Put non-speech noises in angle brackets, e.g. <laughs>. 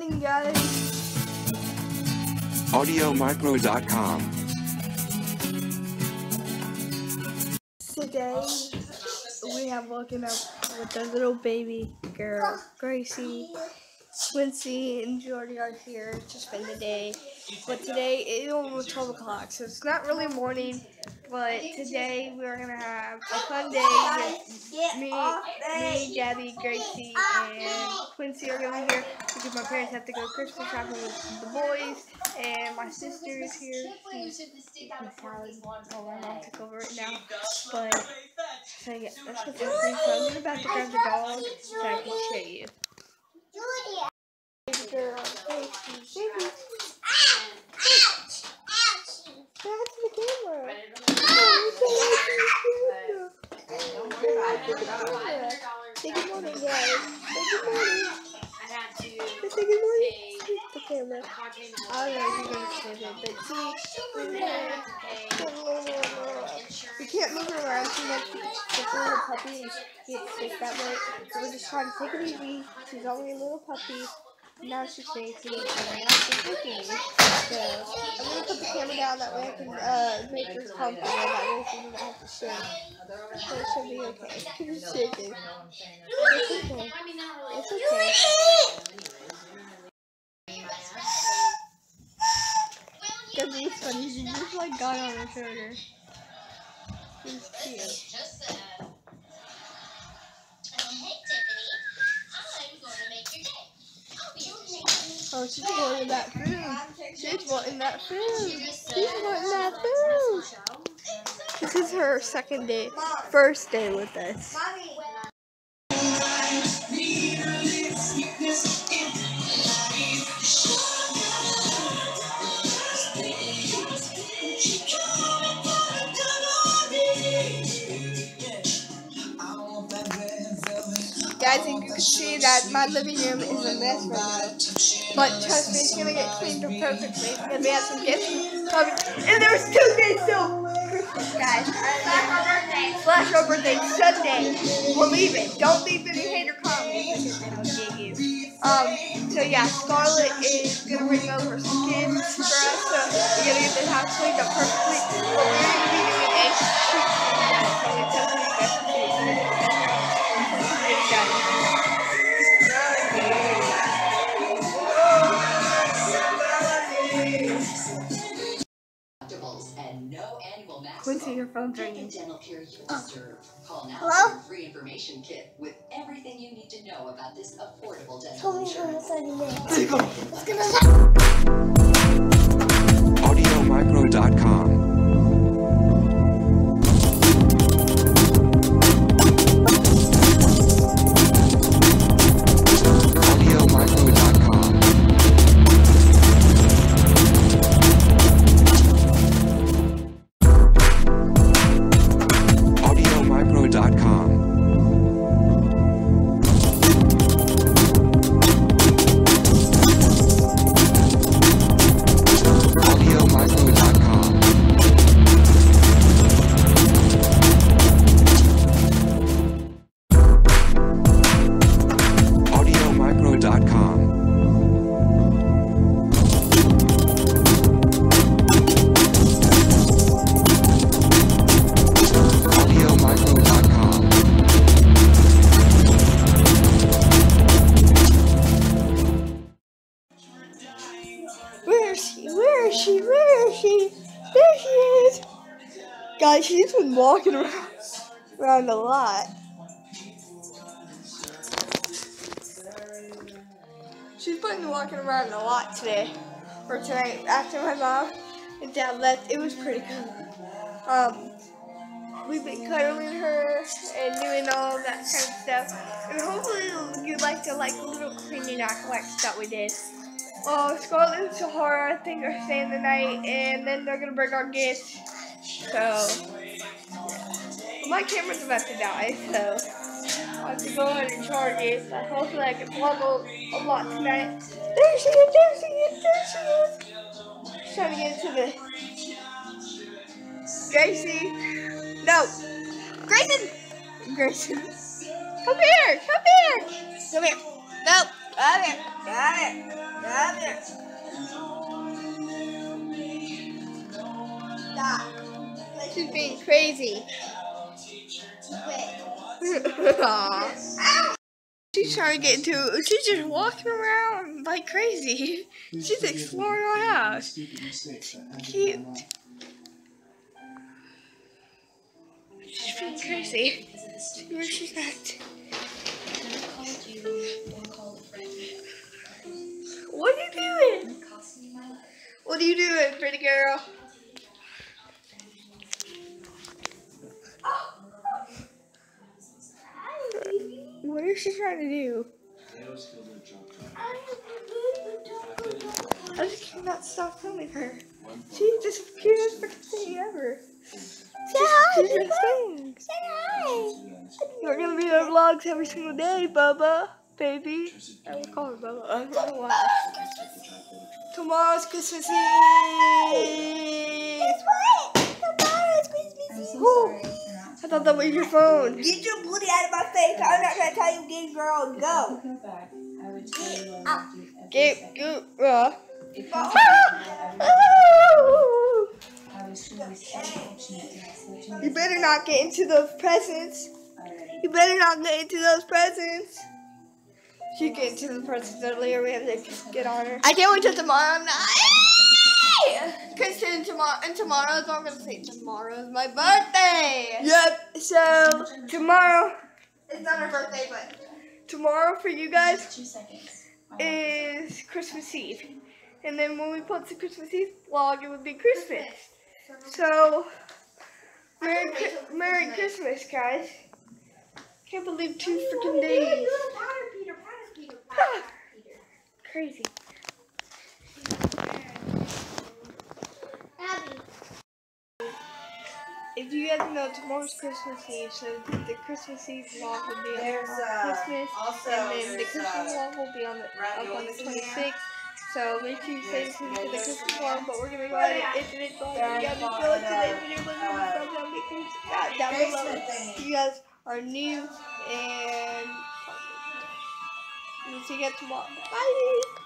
morning, guys. AudioMicro.com. Today, we have woken up with a little baby girl. Gracie, Quincy, and Jordy are here to spend the day. But today, it's almost 12 o'clock, so it's not really morning. But today, we're going to have a fun day with me, me, Gabby, Gracie, and Quincy are going to be here because my parents have to go Christmas shopping with the boys. And my sister is here. She's. Oh, my mom took over it now. But, so yeah, that's what's happening. So I'm about to grab the dog so I can show you. Girl, baby. To. Say good morning, guys. Say good morning. Say good morning. The camera. I don't know if you're gonna snip it, but see, we're gonna- we can't move her around too much because a little puppy and she gets sick that way. So we're just trying to take it easy. She's only a little puppy. Now she's safety and licking me. So I'm gonna put the camera down that way I can uh, make her comfortable. That way she doesn't have to shake. So should be okay. <laughs> She's shaking. It's okay. It's okay. Gonna be funny. She just like got on her shoulder. She's cute. Oh, she's wanting that food. She's wanting that food. She's wanting that food. This is her second day, first day with us. See that my living room is a mess right now. But trust me, it's gonna get cleaned up perfectly. And we have some gifts coming. And there's two days Christmas, guys. Slash our birthday, Sunday. We're leaving. Don't leave any hater comments. Um, so yeah, Scarlett is gonna bring over gifts for us. So we're gonna get this house cleaned up perfectly. But we're gonna be doing a you guys. So it's to you guys Quincy, your phone's Get ringing. dental care you oh. deserve. Call now Hello? for a free information kit with everything you need to know about this affordable dental Tell me how insurance. She? Where is she? There she is. Guys, she's been walking around, around a lot. She's been walking around a lot today, or tonight. After my mom and dad left, it was pretty cool. Um, we've been cuddling her and doing all that kind of stuff. And hopefully you'd like to like little cleaning collection that we did. Uh, oh, Scarlett and Sahara, I think, are staying the night, and then they're gonna bring our gifts. So, my camera's about to die, so I have to go ahead and charge it. So hopefully, I can vlog a, a lot tonight. There she is! There she is! There she is! Trying to get into the Gracie. No, Grayson. Grayson. Come here! Come here! Come here! No! Come here! Come here. Come here. Stop. She's being crazy. <laughs> She's trying to get into She's just walking around like crazy. <laughs> She's exploring our house. Cute. She's being crazy. Where she's at. You doing, pretty girl? What is she trying to do? I just cannot stop filming her. She's just the cutest freaking thing ever. Say hi. Say hi. You're gonna be our vlogs every single day, Bubba, baby. I will call her Bubba. I don't know why. Tomorrow's Christmas Eve. Guess what? Tomorrow's Christmas Eve. Ooh, I thought that was your phone. Get your booty out of my face. I'm not gonna tell you, gay girl, go. Get, get, uh. You better not get into those presents. You better not get into those presents. She get to the presents earlier. We have to get on her. I can't wait till tomorrow night. Cause then tomorrow and tomorrow's I'm gonna say tomorrow's my birthday. Yep. So tomorrow it's not her birthday, but tomorrow for you guys Two seconds. is Christmas Eve. And then when we post the Christmas Eve vlog, it would be Christmas. So, Merry, Merry Christmas, guys. Can't believe two freaking days. Crazy. If you guys know, tomorrow's Christmas Eve, so the Christmas Eve vlog will be on uh, Christmas, also, and then the Christmas uh, vlog will be on the, up on the raviolis in here. 26th. So make sure you stay tuned for the. Christmas vlog, but we're gonna go ahead and end today's vlog. If you guys enjoyed today's video, please leave a thumbs up, make sure you subscribe down below. If you guys are new and we'll see you tomorrow. Bye.